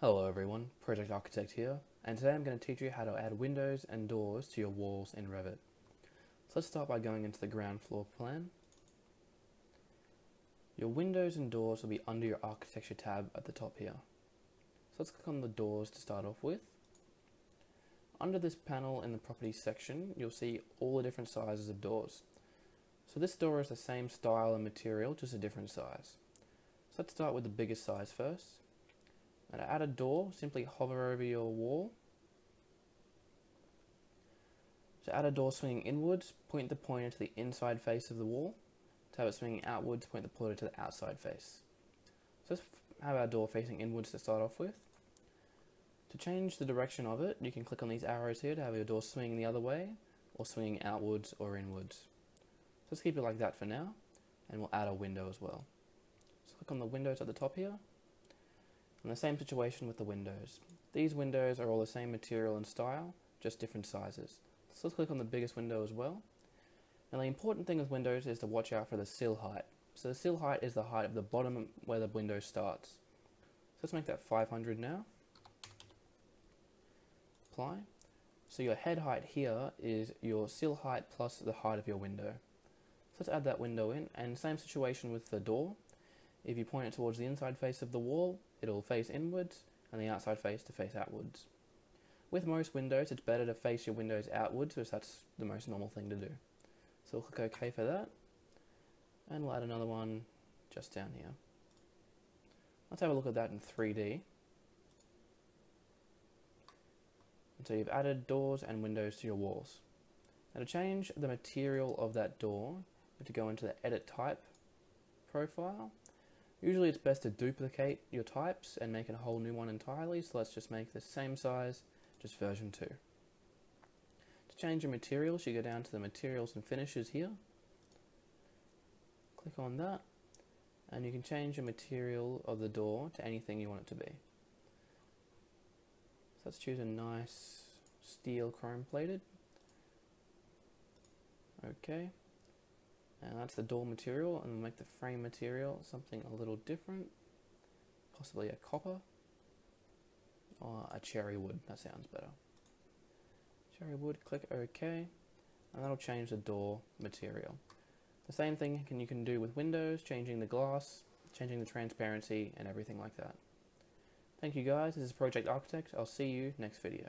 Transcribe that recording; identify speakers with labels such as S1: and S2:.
S1: Hello everyone, Project Architect here, and today I'm going to teach you how to add windows and doors to your walls in Revit. So let's start by going into the ground floor plan. Your windows and doors will be under your architecture tab at the top here. So let's click on the doors to start off with. Under this panel in the properties section, you'll see all the different sizes of doors. So this door is the same style and material, just a different size. So let's start with the biggest size first. And to add a door, simply hover over your wall. To add a door swinging inwards, point the pointer to the inside face of the wall. To have it swinging outwards, point the pointer to the outside face. So let's have our door facing inwards to start off with. To change the direction of it, you can click on these arrows here to have your door swinging the other way, or swinging outwards or inwards. So let's keep it like that for now, and we'll add a window as well. So click on the windows at the top here, and the same situation with the windows. These windows are all the same material and style, just different sizes. So let's click on the biggest window as well. Now the important thing with windows is to watch out for the sill height. So the sill height is the height of the bottom where the window starts. So let's make that 500 now. Apply. So your head height here is your sill height plus the height of your window. So let's add that window in, and same situation with the door. If you point it towards the inside face of the wall, it'll face inwards, and the outside face to face outwards. With most windows, it's better to face your windows outwards, because that's the most normal thing to do. So we'll click OK for that, and we'll add another one just down here. Let's have a look at that in 3D. And so you've added doors and windows to your walls. Now to change the material of that door, you have to go into the Edit Type profile Usually it's best to duplicate your types and make a whole new one entirely, so let's just make the same size, just version 2. To change your materials, you go down to the materials and finishes here. Click on that, and you can change the material of the door to anything you want it to be. So let's choose a nice steel chrome plated. Okay. And that's the door material, and we'll make the frame material something a little different, possibly a copper or a cherry wood. That sounds better. Cherry wood, click OK, and that'll change the door material. The same thing can you can do with windows, changing the glass, changing the transparency, and everything like that. Thank you guys, this is Project Architect. I'll see you next video.